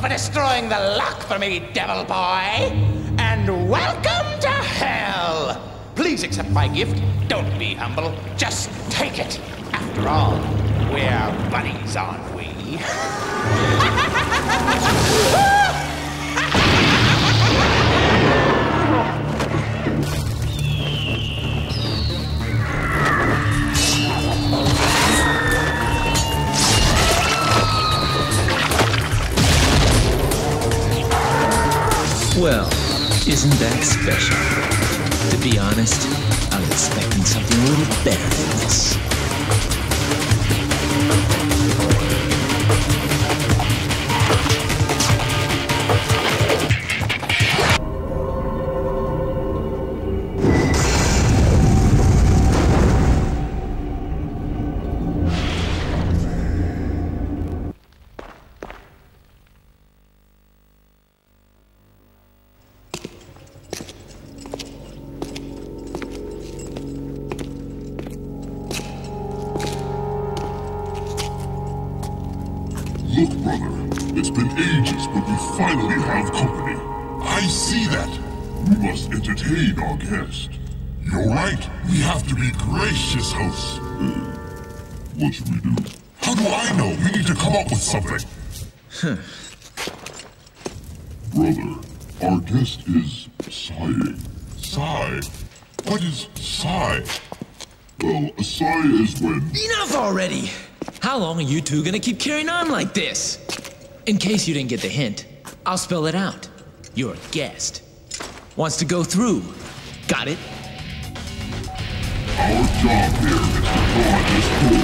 For destroying the luck for me, devil boy. And welcome to hell. Please accept my gift. Don't be humble. Just take it. After all, we're buddies, aren't we? isn't that special? To be honest, I was expecting something a little better than this. Entertain our guest. You're right. We have to be gracious hosts. Uh, what should we do? How do I know? We need to come up with something. Brother, our guest is sighing. Sigh? What is sigh? Well, a sigh is when... Enough already! How long are you two gonna keep carrying on like this? In case you didn't get the hint, I'll spell it out. Your guest wants to go through. Got it? Our job here is to guard this door.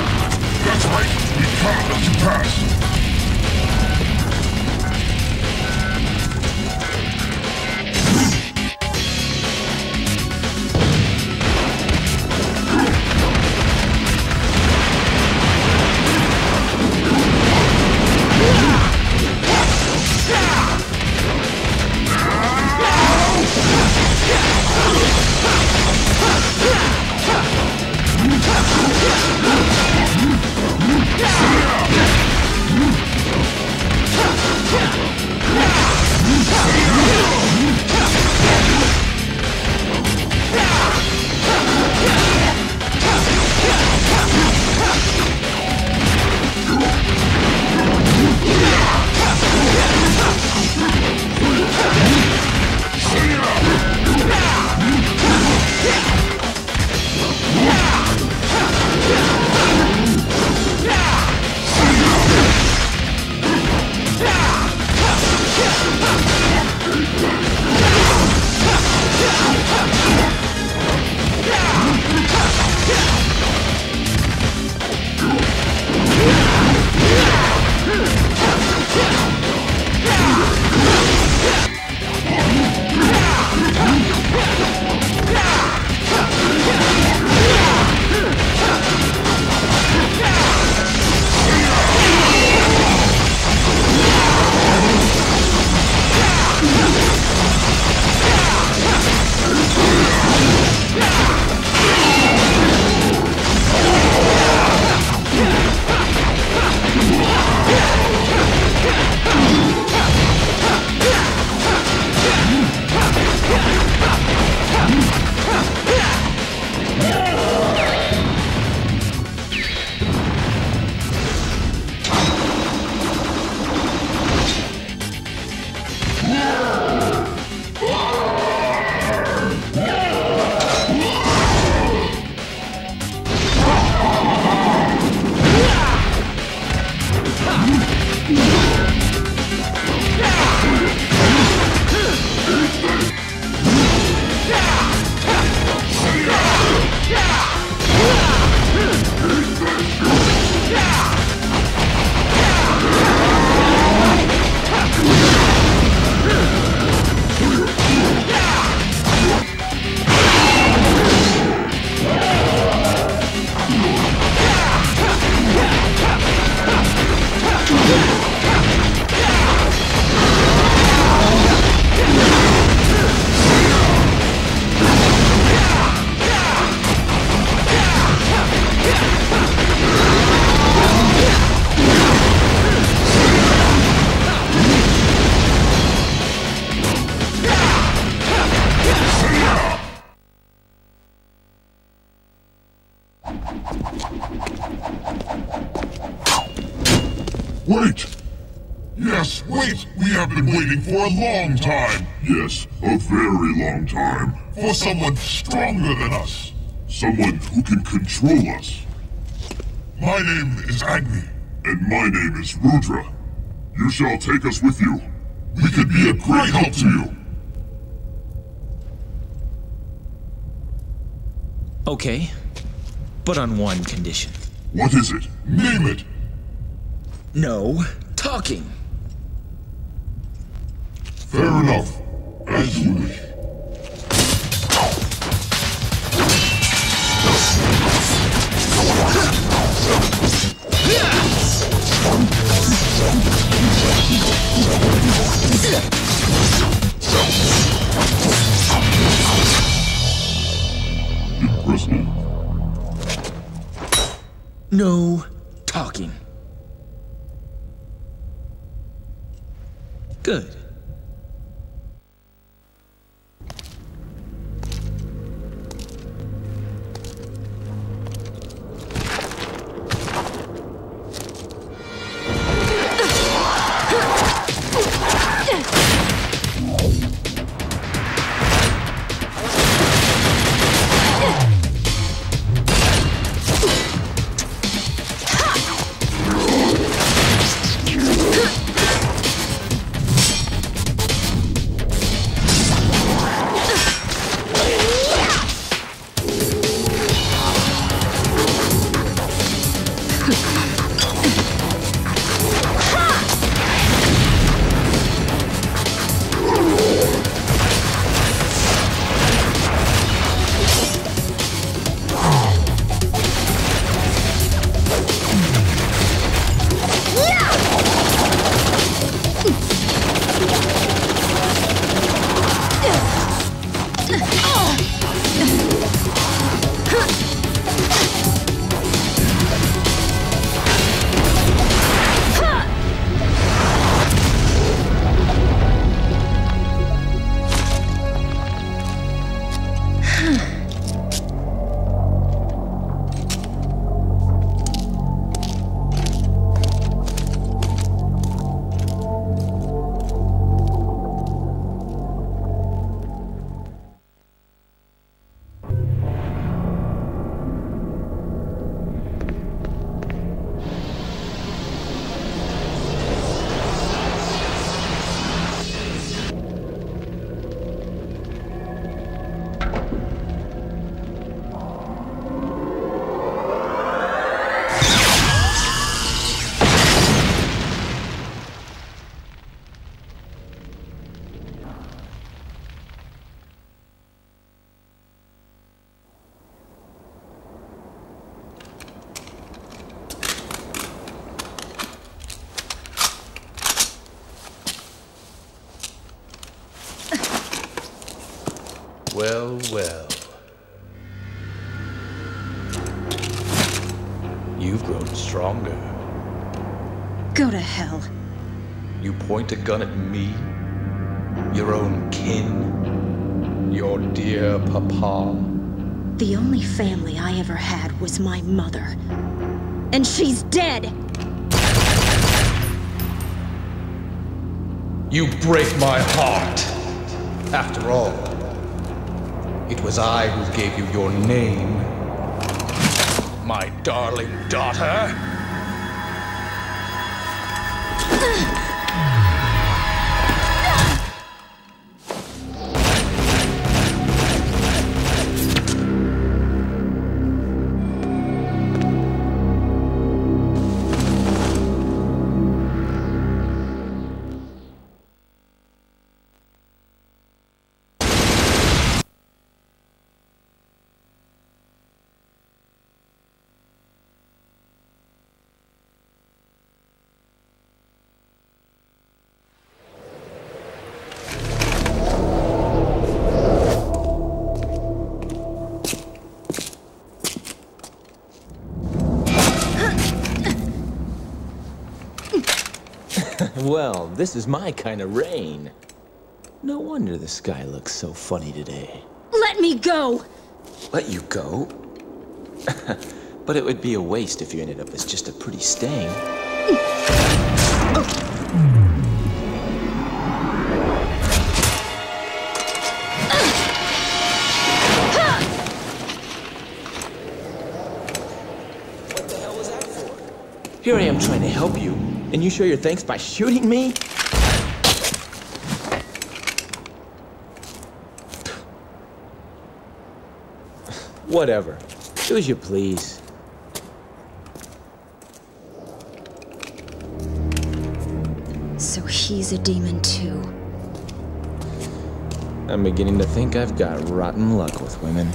That's right. We can't let you pass. Yeah! Wait! Yes, wait! We have been waiting for a long time! Yes, a very long time. For someone stronger than us. Someone who can control us. My name is Agni. And my name is Rudra. You shall take us with you. We could be a great help to you. Okay, but on one condition. What is it? Name it! No talking. Fair enough. As you wish. Impressive. No talking. Good. Well, well. You've grown stronger. Go to hell. You point a gun at me? Your own kin? Your dear papa? The only family I ever had was my mother. And she's dead! You break my heart. After all, it was I who gave you your name. My darling daughter. well, this is my kind of rain. No wonder the sky looks so funny today. Let me go! Let you go? but it would be a waste if you ended up as just a pretty stain. Here I am trying to help you, and you show your thanks by shooting me? Whatever. Do as you please. So he's a demon too. I'm beginning to think I've got rotten luck with women.